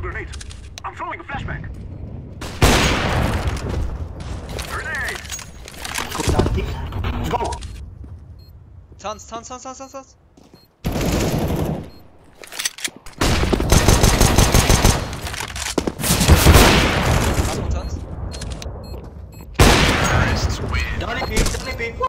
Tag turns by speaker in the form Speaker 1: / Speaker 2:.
Speaker 1: through grenades. I'm throwing a flashbang. Grenade!
Speaker 2: Go!
Speaker 3: Tons, tons, tons, tons, tons, tons. Terrorists win.
Speaker 2: Don't don't.